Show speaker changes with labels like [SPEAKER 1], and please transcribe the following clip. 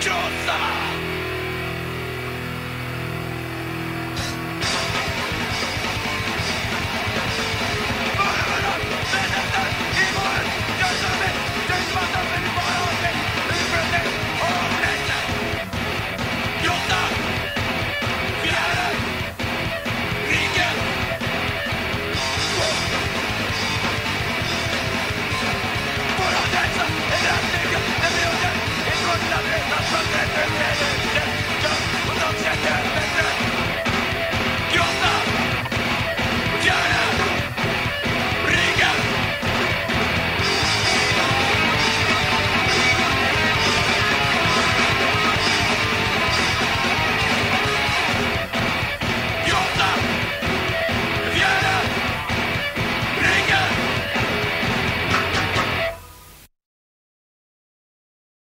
[SPEAKER 1] Medusa!